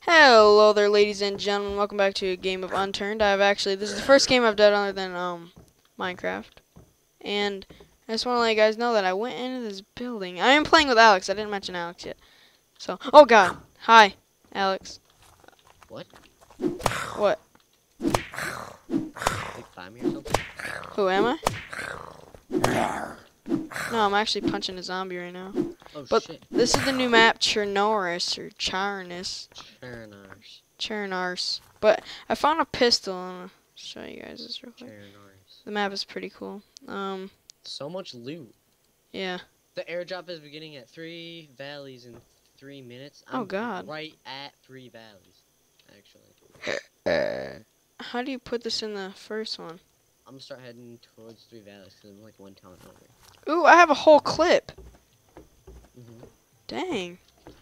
Hello there, ladies and gentlemen. Welcome back to a game of Unturned. I've actually this is the first game I've done other than um Minecraft, and I just want to let you guys know that I went into this building. I am playing with Alex. I didn't mention Alex yet. So, oh God, hi, Alex. What? What? Like find me or something? Who am I? No, I'm actually punching a zombie right now. Oh But shit. this is the new map, Chernoris or Charnus, Chernars. Chernars. But I found a pistol. I'm gonna show you guys this real quick. Chernars. The map is pretty cool. Um, So much loot. yeah. The airdrop is beginning at three valleys in three minutes. Oh, I'm God. Right at three valleys, actually. How do you put this in the first one? I'm gonna start heading towards three valleys because I'm like one town over. Ooh, I have a whole clip. hmm Dang.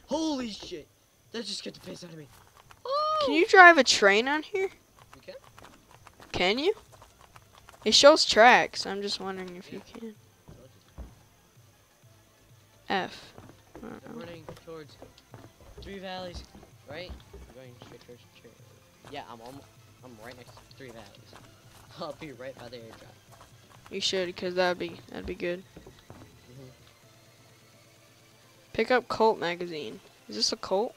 Holy shit! That just scared the piss out of me. Can you drive a train on here? You can? Can you? It shows tracks. I'm just wondering if you can. F. I'm running towards three valleys, right? I'm going straight towards. Yeah, I'm almost, I'm right next to three valleys. I'll be right by the airdrop. You should, because that'd be that'd be good. Mhm. Pick up Colt magazine. Is this a Colt?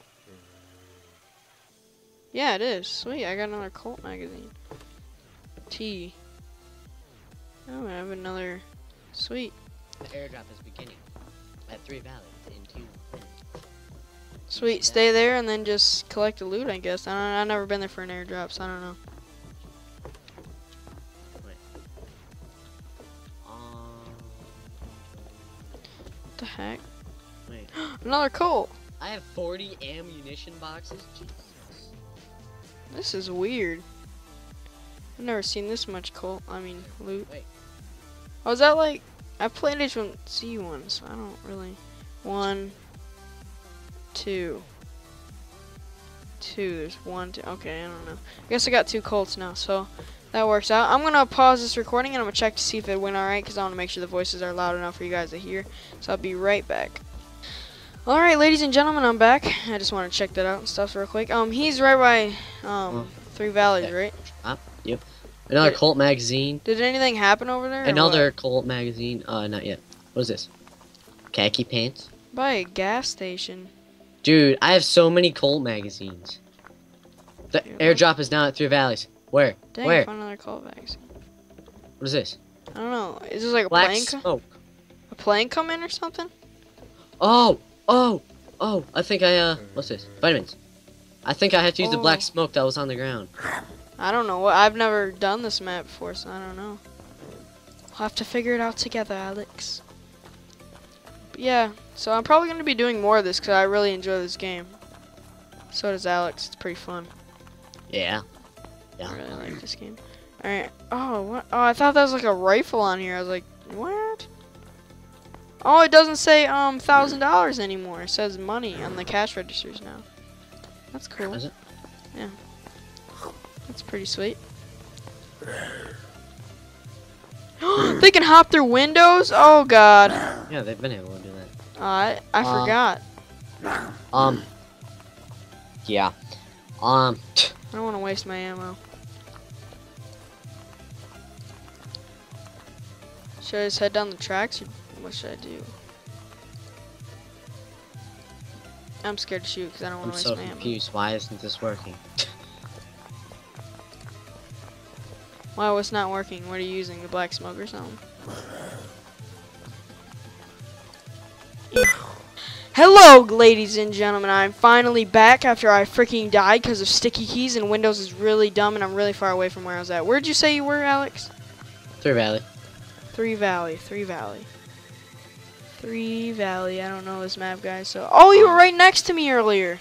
Yeah, it is. Sweet, I got another Colt magazine. T. Oh, I have another. Sweet. The airdrop is beginning at three valleys in two minutes. Sweet, stay there and then just collect the loot, I guess. I don't, I've never been there for an airdrop, so I don't know. Another Colt! I have 40 ammunition boxes. Jesus. This is weird. I've never seen this much Colt. I mean, loot. Wait. Oh, is that like. I played H1Z1, so I don't really. One. Two. Two. There's one, two. Okay, I don't know. I guess I got two Colts now, so that works out. I'm gonna pause this recording and I'm gonna check to see if it went alright, because I wanna make sure the voices are loud enough for you guys to hear. So I'll be right back. Alright, ladies and gentlemen, I'm back. I just want to check that out and stuff real quick. Um, he's right by um Oh. Three Valleys, right? Yep. Another Wait. Colt magazine. Did anything happen over there? Another Colt magazine. Uh, not yet. What is this? Khaki pants. by a gas station. Dude, I have so many Colt magazines. The Yeah. airdrop is now at Three Valleys. Where? Dang, I Where? found another call magazine. What is this? I don't know. Is this like a Black plane? Smoke. a plane come in or something? Oh, oh, oh! I think I uh, what's this? Vitamins. I think I have to use the black Oh. smoke that was on the ground. I don't know. I've never done this map before, so I don't know. We'll have to figure it out together, Alex. But yeah, so I'm probably gonna be doing more of this because I really enjoy this game. So does Alex. It's pretty fun. Yeah. I really like this game. Alright. Oh, what? Oh, I thought that was like a rifle on here. I was like, what? Oh, it doesn't say um thousand dollars anymore. It says money on the cash registers now. That's cool. Is it? Yeah. That's pretty sweet. they can hop through windows. Oh God. Yeah, they've been able to do that. Uh, I I Uh, forgot. Um. Yeah. Um. I don't want to waste my ammo. Should I just head down the tracks, or what should I do? I'm scared to shoot because I don't want to waste so my ammo. confused. Why isn't this working? Why was not working? What are you using? The black smoke or something? Hello, ladies and gentlemen. I'm finally back after I freaking died because of sticky keys and Windows is really dumb and I'm really far away from where I was at. Where'd you say you were, Alex? Three Valley. Three Valley, Three Valley. Three Valley. I don't know this map, guys. So, oh, you were right next to me earlier.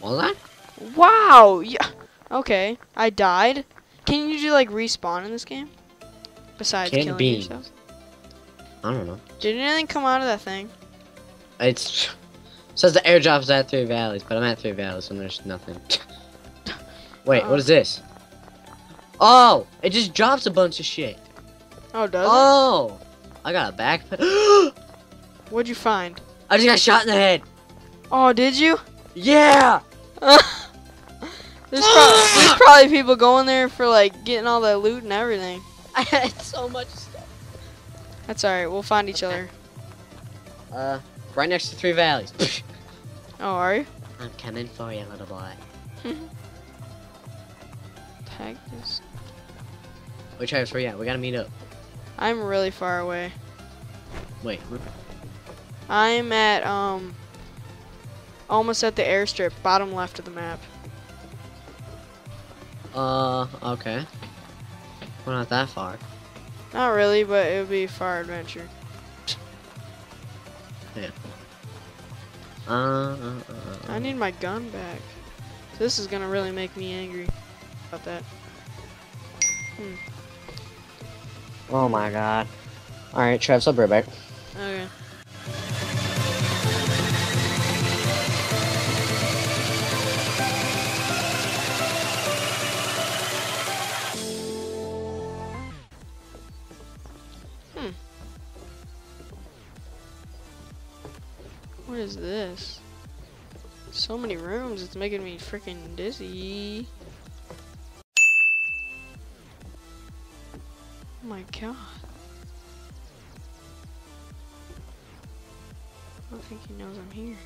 Was that? Wow. Yeah. Okay. I died. Can you do like respawn in this game? Besides Can killing be. yourself. I don't know. Did anything come out of that thing? It's says the airdrop's at Three Valleys, but I'm at Three Valleys and there's nothing. Wait, Uh-oh. what oh. is this? Oh, it just drops a bunch of shit. Oh, does it? Oh, I got a backpack. What'd you find? I just got shot in the head. Oh, did you? Yeah. there's, prob- there's probably people going there for like getting all the loot and everything. I had so much stuff. That's alright, we'll find each other. Uh, right next to Three Valleys. Oh, are you? I'm coming for you, little boy. Tag this. Wait, Travis, where you at? We gotta meet up. I'm really far away. Wait. I'm at, um, almost at the airstrip, bottom left of the map. Uh, okay. We're not that far. Not really, but it would be a far adventure. Uh, uh, uh, uh. I need my gun back. This is gonna really make me angry about that. Oh my god. Alright, Travis, I'll be right back. Okay. Is this? So many rooms, it's making me freaking dizzy. Oh my god. I don't think he knows I'm here.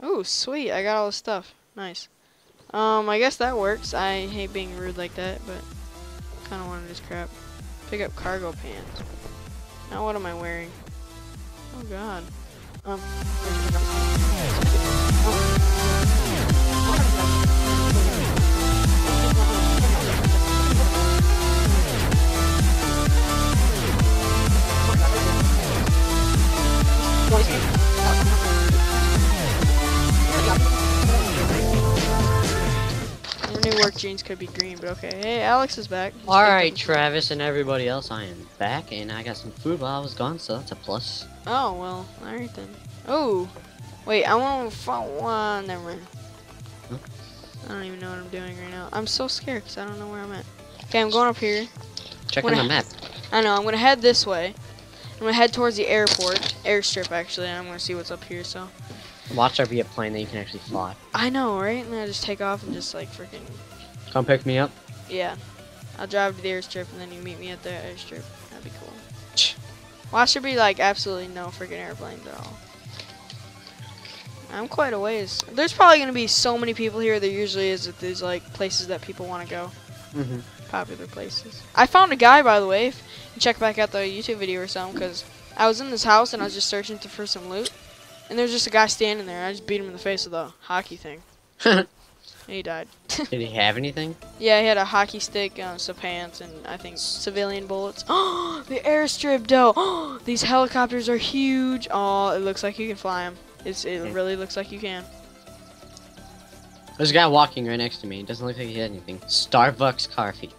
Oh, sweet. I got all the stuff. Nice. Um, I guess that works. I hate being rude like that, but kind of wanted this crap. Pick up cargo pants. Now what am I wearing? Oh god. Um. Jeans could be green, but okay. Hey, Alex is back. Picked Alright, up- Travis and everybody else, I am back, and I got some food while I was gone, so that's a plus. Oh well, alright then. Oh, wait, I want to one. Never mind. Huh? I don't even know what I'm doing right now. I'm so scared because I don't know where I'm at. Okay, I'm going up here. Check on I- the map. I know. I'm gonna head this way. I'm gonna head towards the airport, airstrip actually, and I'm gonna see what's up here. So Watch there be a plane that you can actually fly. I know, right? And then I just take off and just like freaking Come pick me up. yeah. I'll drive to the airstrip and then you meet me at the airstrip. That'd be cool. Watch should be like absolutely no freaking airplanes at all. I'm quite a ways. There's probably gonna be so many people here. There usually is at these like places that people want to go. Mm-hmm. Popular places. I found a guy by the way. If you check back out the YouTube video or something, because I was in this house and I was just searching for some loot, and there's just a guy standing there. I just beat him in the face with a hockey thing. And he died. Did he have anything? Yeah, he had a hockey stick, uh, some pants, and I think civilian bullets. Oh, the airstrip, though. Oh, these helicopters are huge. Oh, it looks like you can fly them. It's, it Hmm. really looks like you can. There's a guy walking right next to me. It doesn't look like he had anything. Starbucks coffee.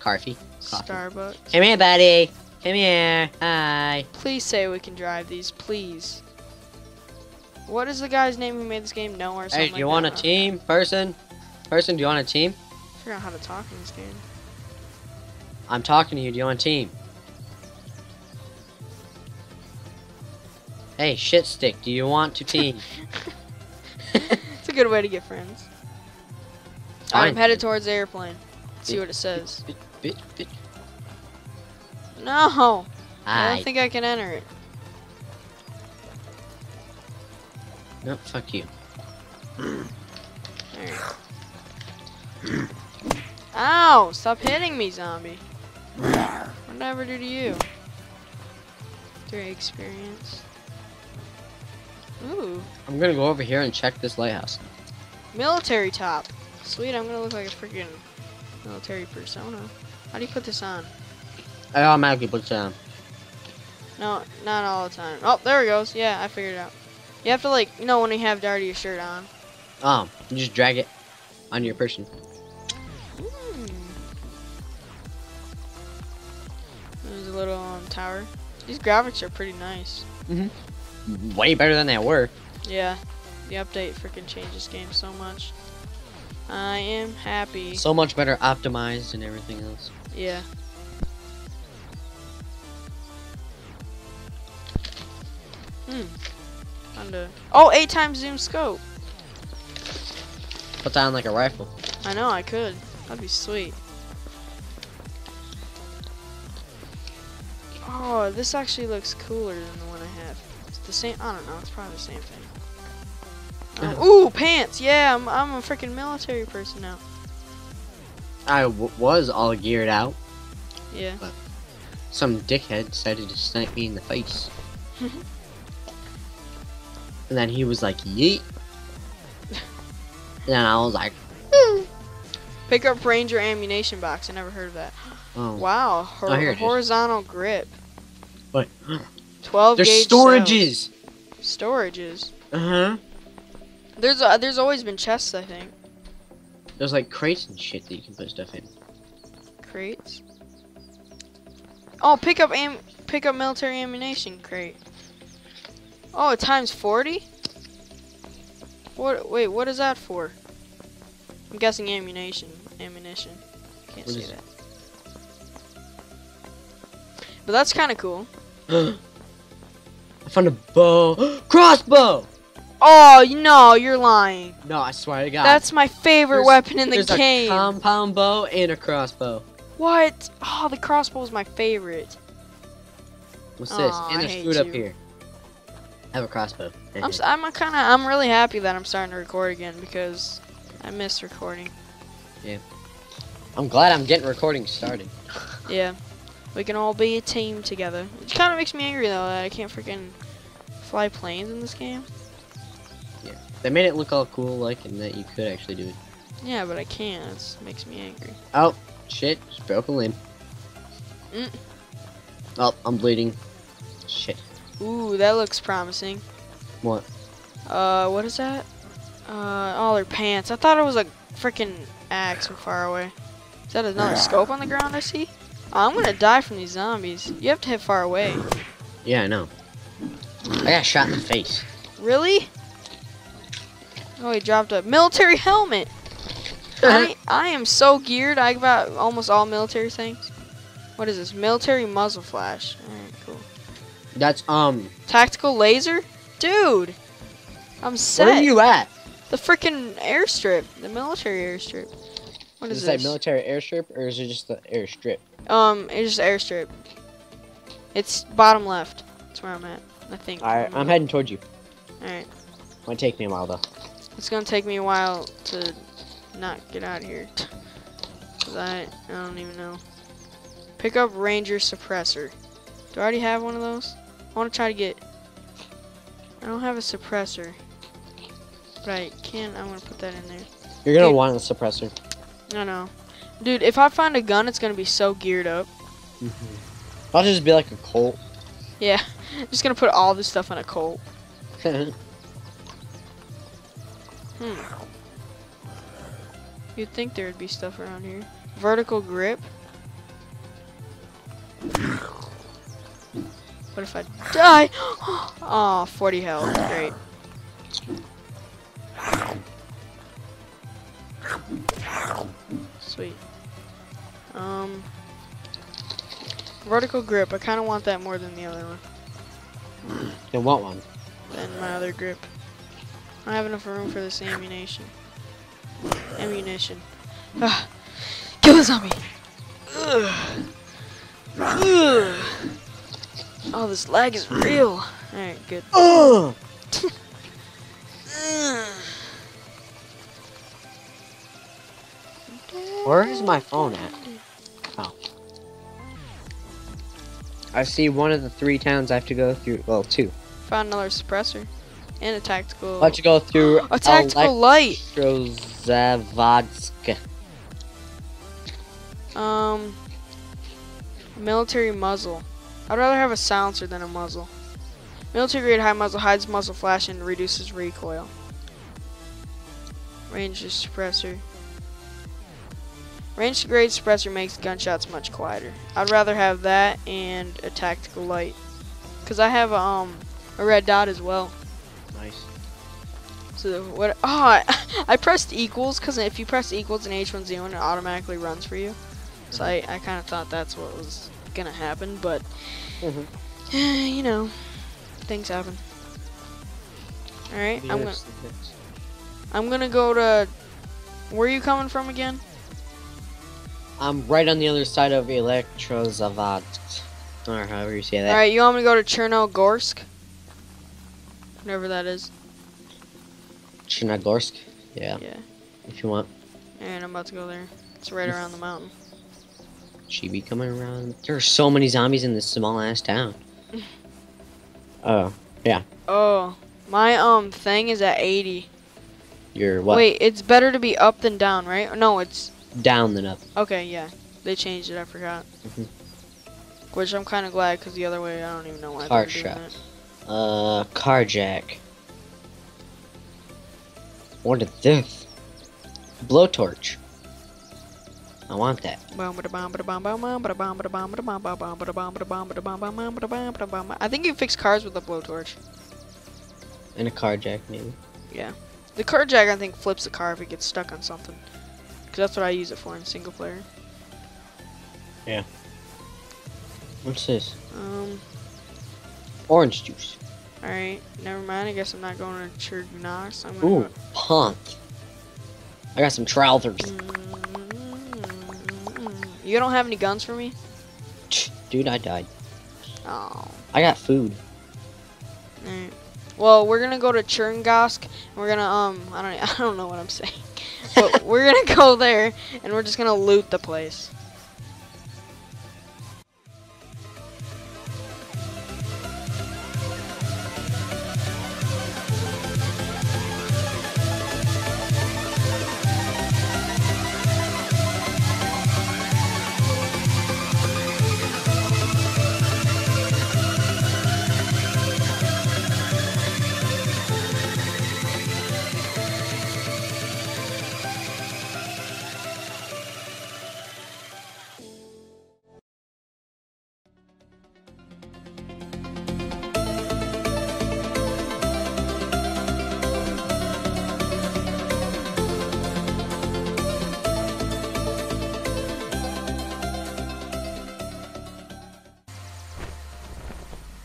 Coffee? Coffee. Starbucks. Come here, buddy. Come here. Hi. Please say we can drive these, please. What is the guy's name who made this game? Noah or something Hey, do like you want a team, person? Person, do you want a team? I forgot how to talk in this game. I'm talking to you. Do you want a team? Hey, shit stick. Do you want to team? It's a good way to get friends. I'm headed towards the airplane. See what it says. No! I don't think I can enter it. Nope, fuck you. Alright. Ow! Oh, stop hitting me, zombie. What did I ever do to you? Three experience. Ooh. I'm gonna go over here and check this lighthouse. Military top. Sweet, I'm gonna look like a freaking military persona. How do you put this on? I automatically put down. No, not all the time. Oh, there it goes. Yeah, I figured it out. You have to like, you know, when you have dirty your shirt on. Oh, you just drag it on your person. Mm. There's a little um, tower. These graphics are pretty nice. Mhm. Mm Way better than they were. Yeah. The update freaking changes game so much. I am happy. So much better optimized and everything else. Yeah. Hmm. Kinda. Oh, eight times zoom scope. Put that on like a rifle. I know I could. That'd be sweet. Oh, this actually looks cooler than the one I have. It's the same. I don't know. It's probably the same thing. Um, ooh, pants. Yeah, I'm, I'm a freaking military person now. I w- was all geared out. Yeah. Some dickhead decided to snipe me in the face. and then he was like, yeet. and then I was like, Pick up Ranger ammunition box. I never heard of that. oh. Wow. Hor- Oh, here it is. horizontal grip. But 12 there's gauge storages. cells. Storages. Uh huh. There's uh, there's always been chests, I think. There's like crates and shit that you can put stuff in. Crates. Oh, pick up am pick up military ammunition crate. Oh, times 40? What wait, what is that for? I'm guessing ammunition. Ammunition. Can't What see that. But that's kind of cool. I found a bow. Crossbow! Oh, no, you're lying. No, I swear to God. That's my favorite There's- weapon in the There's game. a compound bow and a crossbow. what? Oh, the crossbow is my favorite. What's this? And there's food up here. I have a crossbow. I'm s- I'm kind of I'm really happy that I'm starting to record again because I miss recording. Yeah. I'm glad I'm getting recording started. Yeah, we can all be a team together. It kind of makes me angry though that I can't freaking fly planes in this game. Yeah. They made it look all cool, like, and that you could actually do it. Yeah, but I can't. It makes me angry. Oh, shit. Just broke a limb. Mm. Oh, I'm bleeding. Shit. Ooh, that looks promising. What? Uh, what is that? Uh, all they're pants. I thought it was a freaking axe from far away. Is that another scope on the ground I see? Oh, I'm gonna die from these zombies. You have to hit far away. Yeah, I know. I got shot in the face. Really? Oh, he dropped a military helmet. I, I am so geared. I got almost all military things. What is this? Military muzzle flash. Alright, cool. That's, um, Tactical laser? Dude! I'm set. where are you at? The freaking airstrip. The military airstrip. What is Is this? military airstrip or is it just the airstrip? um, it's just airstrip. It's bottom left. That's where I'm at. I think. Alright, I'm heading towards you. Alright. Might take me a while though. It's gonna take me a while to not get out of here. Cause I, I don't even know. Pick up Ranger Suppressor. Do I already have one of those? I wanna try to get. I don't have a suppressor. But I can, I'm gonna put that in there. You're gonna want a suppressor. I know. Dude, if I find a gun, it's gonna be so geared up. I'll just be like a Colt. Yeah. just gonna put all this stuff on a Colt. Hmm. You'd think there would be stuff around here. Vertical grip. What if I die? oh, 40 health. Great. Sweet. Um, vertical grip. I kind of want that more than the other one. you want one. Than my other grip. I don't have enough room for this ammunition. Ammunition. Ah, kill the zombie. Ugh. Ugh. Oh, this lag is real. Alright, good. Ugh! Ugh. Where is my phone at? Oh. I see one of the three towns I have to go through. Well, two. Found another suppressor. And a tactical. To go through a tactical light. Elektrozavodsk. Um, military muzzle. I'd rather have a silencer than a muzzle. Military grade high muzzle hides muzzle flash and reduces recoil. Range suppressor. Range grade suppressor makes gunshots much quieter. I'd rather have that and a tactical light. Cause I have um a red dot as well. Nice. So what? Oh, I, I pressed equals because if you press equals in H1Z1, it automatically runs for you. So I, I kind of thought that's what was gonna happen, but Mhm. you know, things happen. All right, I'm gonna. I'm gonna go to. Where are you coming from again? I'm right on the other side of Elektrozavodsk. Or however you say that. All right, you want me to go to Chernogorsk? Whatever that is. Chernogorsk. Yeah, Yeah. if you want. And I'm about to go there. It's right around the mountain. Chibi coming around. There are so many zombies in this small ass town. Oh, yeah. Oh, my um thing is at 80. you're what? Wait, it's better to be up than down, right? No, it's Down than up. okay. Yeah, they changed it. I forgot. Mhm. Which I'm kind of glad because the other way I don't even know why Car they're doing shop. it. Uh, carjack. What is this? Blowtorch. I want that. I think you fix cars with a blowtorch. And a carjack, maybe. Yeah. The car jack, I think, flips the car if it gets stuck on something. Because that's what I use it for in single player. Yeah. What's this? Um, Orange juice. alright. Never mind. I guess I'm not going to Chernogorsk. I'm Ooh, going pont. I got some trousers. to. You don't have any guns for me? Dude, I died. Oh. I got food. Well, we're gonna go to Chernogorsk. And we're gonna um, I don't, I don't know what I'm saying, but we're gonna go there and we're just gonna loot the place.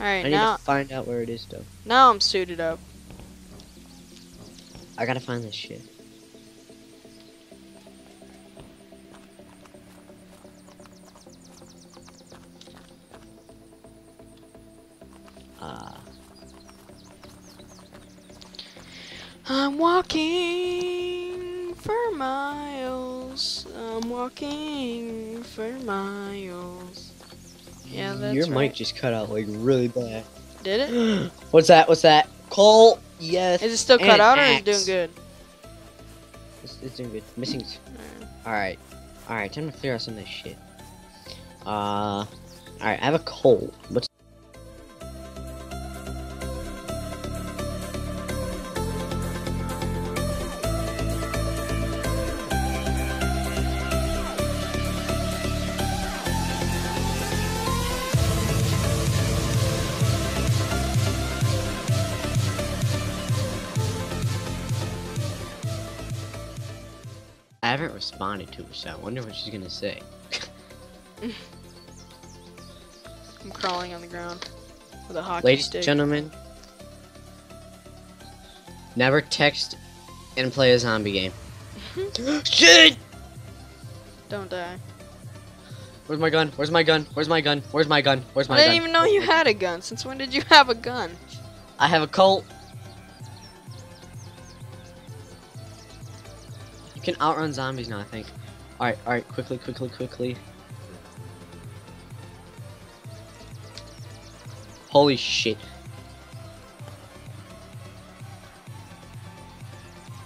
All I need now to find out where it is, though. now I'm suited up. I gotta find this shit. Uh, I'm walking for miles. I'm walking for miles. Yeah, that's Your right. mic just cut out like really bad. Did it? What's that? What's that? Cole. Yes. Is it still cut out or is it doing good? It's, it's doing good. Missing. Alright. All right. All right. Time to clear out some of this shit. Uh. All right. I have a coal. What's responded to her, so I wonder what she's gonna say. I'm crawling on the ground with a hockey Ladies stick. and gentlemen, never text and play a zombie game. Shit! Don't die. Where's my gun? Where's my gun? Where's my gun? Where's my gun? Where's my gun? I didn't even know you had a gun. Since when did you have a gun? I have a Colt. Can outrun zombies now, I think. Alright, alright, quickly, quickly, quickly. Holy shit.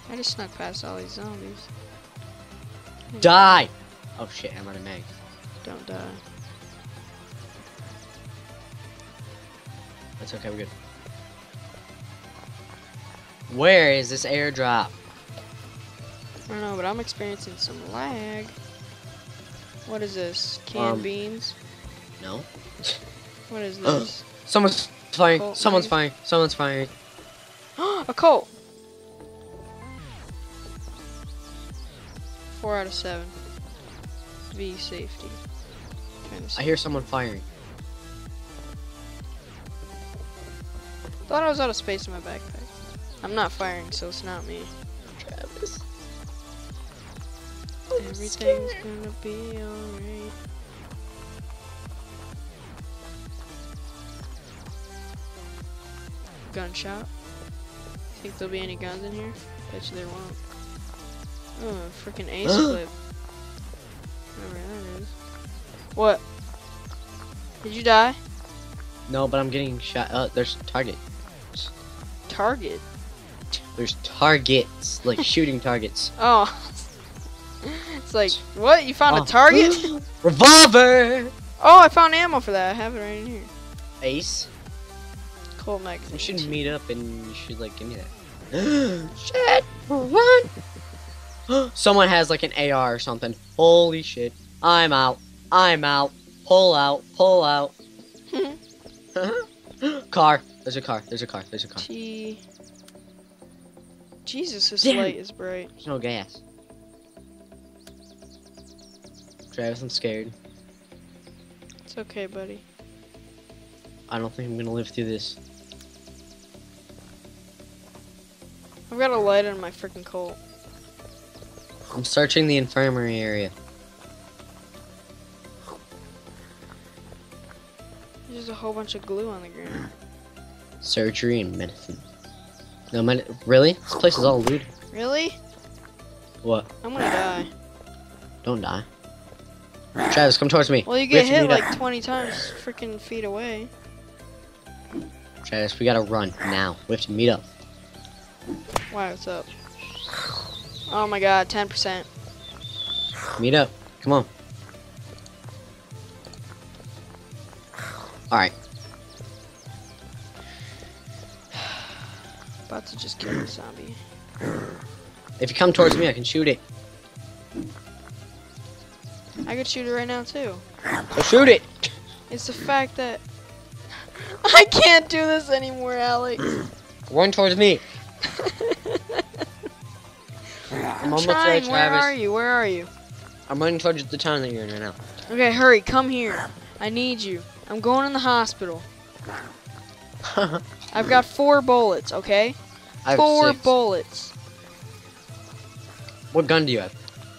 I just snuck past all these zombies. Die! Oh shit, I'm out of mag. Don't die. That's okay, we're good. Where is this airdrop? I don't know, but I'm experiencing some lag. What is this? Canned Um, beans? No. What is this? Someone's firing. Colt Someone's mag. firing. Someone's firing. a Colt! Four out of seven. V safety. I hear someone firing. Thought I was out of space in my backpack. I'm not firing, so it's not me. Everything's gonna be alright. Gunshot. Think there'll be any guns in here? Bet you there won't. Oh, freaking ace clip. Whatever that is. What? Did you die? No, but I'm getting shot. Uh, there's target. Target. There's targets, like shooting targets. Oh. It's like, what? You found Oh. a target? Revolver. oh, I found ammo for that. I have it right in here. Ace. Colt magazine. We should meet up and you should like give me that. shit. Run. Someone has like an AR or something. Holy shit. I'm out. I'm out. Pull out. Pull out. car. There's a car. There's a car. There's a car. T. Jesus, this Damn. light is bright. There's no gas. Travis, I'm scared. It's okay, buddy. I don't think I'm gonna live through this. I've got a light on my freaking Colt. I'm searching the infirmary area. There's a whole bunch of glue on the ground. Surgery and medicine. No, med- really? This place is all looted. Really? What? I'm gonna die. Don't die. Travis, come towards me. Well, you get to hit like up. 20 times freaking feet away. Travis, we gotta run now. We have to meet up. Wow, what's up? Oh my god, 10%. Meet up. Come on. Alright. About to just kill the zombie. If you come towards me, I can shoot it. I could shoot it right now too. So shoot it! It's the fact that I can't do this anymore, Alex. Run towards me. I'm almost there, Trying. Where Travis. are you? Where are you? I'm running towards the town that you're in right now. Okay, hurry. Come here. I need you. I'm going in the hospital. I've got four bullets. Okay, I have four six. bullets. What gun do you have?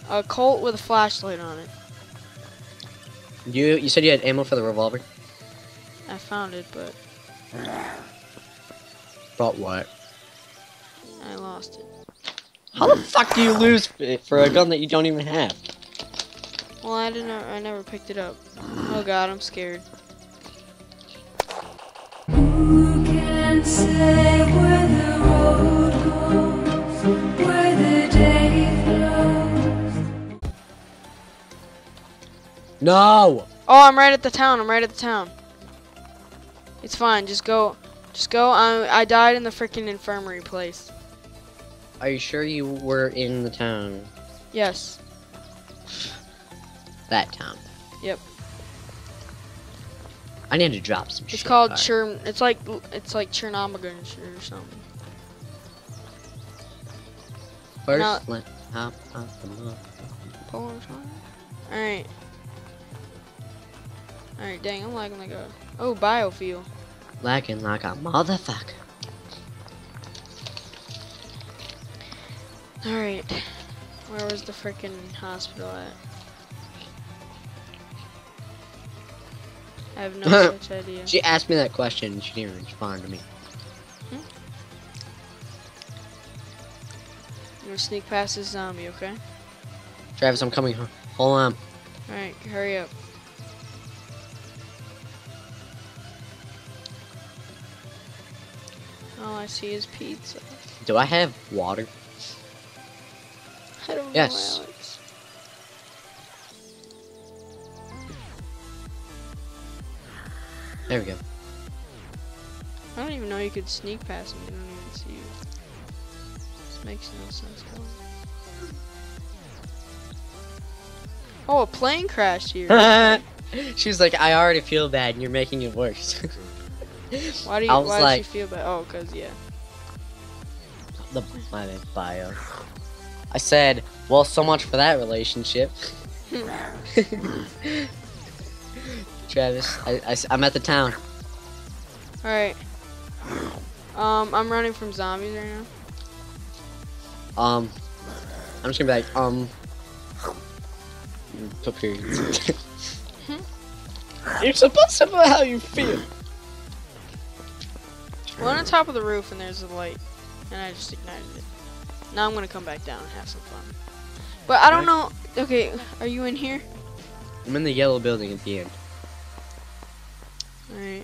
A Colt with a flashlight on it. You you said you had ammo for the revolver. I found it, but But what? I lost it. How the fuck do you lose for a gun that you don't even have? Well, I didn't. I never picked it up. Oh God, I'm scared. Who No. Oh, I'm right at the town. I'm right at the town. It's fine. Just go. Just go. I I died in the freaking infirmary place. Are you sure you were in the town? Yes. That town. Yep. I need to drop some It's shit. called. Chern. It's like it's like Chernobyl or something. First, Now- let hop off the. Polar song? Alright. Dang, I'm lagging like a. Oh, biofuel. Lacking like a motherfucker. Alright. Where was the freaking hospital at? I have no such idea. She asked me that question and she didn't respond to me. Hmm? I'm gonna sneak past this zombie, okay? Travis, I'm coming. Hold on. Alright, hurry up. All I see is pizza. Do I have water? I don't Yes. know, Alex. There we go. I don't even know you could sneak past me. I don't even see you. This makes no sense. at. Oh, a plane crashed here. She's like, I already feel bad and you're making it worse. Why do you? Why like- does she feel bad? Oh, cause yeah. the my bio. I said, well, so much for that relationship. Travis, I, I, am at the town. All right. Um, I'm running from zombies right now. Um, I'm just gonna be like, um, periods. You're supposed to know how you feel. We're on the top of the roof and there's a light, and I just ignited it. Now I'm gonna come back down and have some fun. But I don't know. Okay, are you in here? I'm in the yellow building at the end. All right.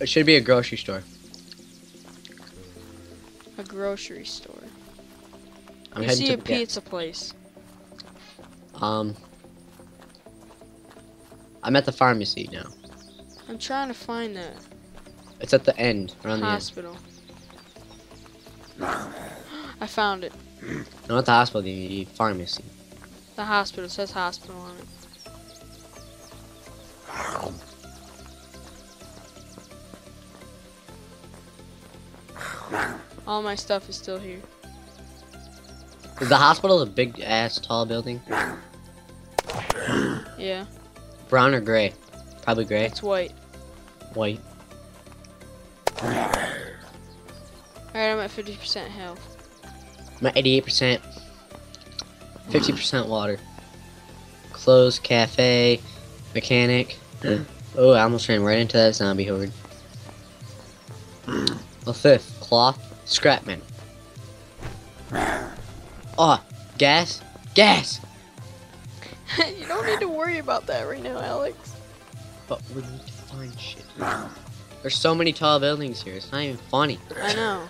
It should be a grocery store. A grocery store. I'm you heading see to a pizza place. Um, I'm at the pharmacy now. I'm trying to find that It's at the end, around the end. hospital. I found it. No, not the hospital, the pharmacy. The hospital says hospital on it. All my stuff is still here. Is the hospital a big ass tall building? Yeah, Brown or gray? Probably gray. it's white. White. Alright, I'm at 50% health. I'm at 88%. 50% water. Closed cafe. Mechanic. oh, I almost ran right into that zombie horde. A fifth. Cloth. Scrapman. Oh, ah, gas. Gas! you don't need to worry about that right now, Alex. But we need to find shit. There's so many tall buildings here. It's not even funny. I know.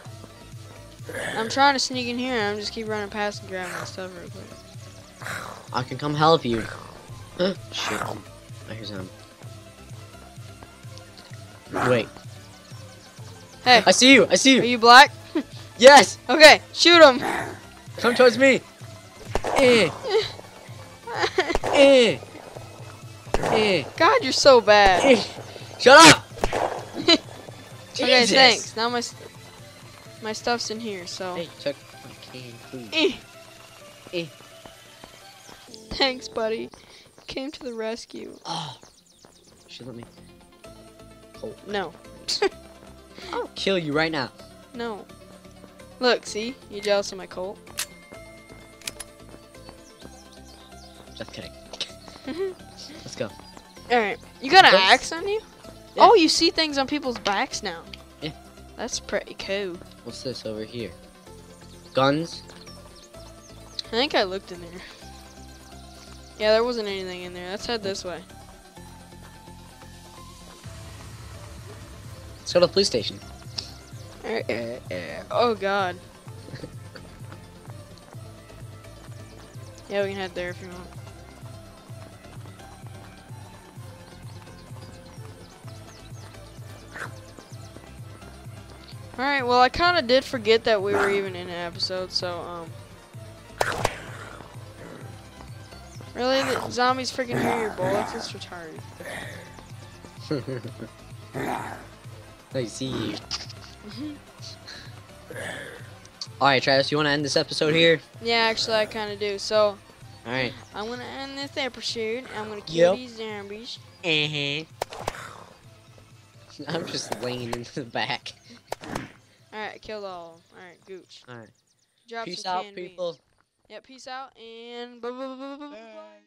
I'm trying to sneak in here and I'm just keep running past and grabbing my stuff real quick. I can come help you. Huh? Shit. I hear some. Wait. Hey, I see you. I see you. are you. you black? Yes. Okay, shoot him. Come towards me. Eh. Eh. Eh. God, you're so bad. Eh. Shut up. Okay, thanks. Now my my stuff's in here, so Hey, took my food. Eh. Eh. thanks, buddy. Came to the rescue. Oh. Should let me. Cold. No, I'll kill you right now. no. Look, see, you jealous of my colt? Just kidding. Let's go. All right, you got an axe on you? Yeah. Oh, you see things on people's backs now. Yeah. That's pretty cool. What's this over here? Guns. I think I looked in there. Yeah, there wasn't anything in there. Let's head this way. Let's go to the police station. Uh, uh, uh, oh God. yeah, we can head there if you want. Alright, well I kinda did forget that we were even in an episode, so um Really? The zombies freaking hear your bullets? It's retarded. I see you. Alright, Travis, you want to end this episode here? Yeah, actually I kinda do. So Alright. I'm gonna end this episode. I'm gonna kill Yep. these zombies. Uh-huh. I'm just laying in the back. Alright, kill all. Alright, gooch. Alright. Drop Peace out, canned beans. people. Yeah, peace out and bye bye bye bye bye. bye.